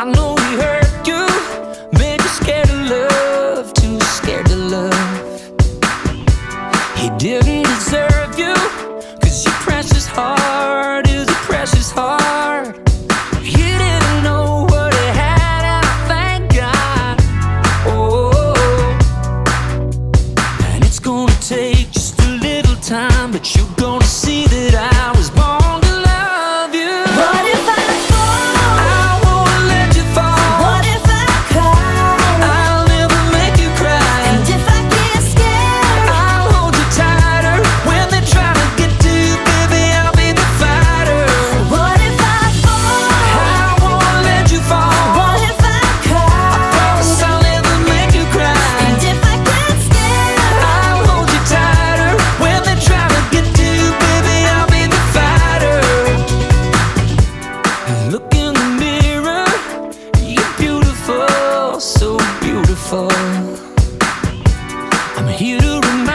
I know he hurt you, made you scared to love, too scared to love. He didn't deserve you, cause your precious heart. you go I'm here to remind.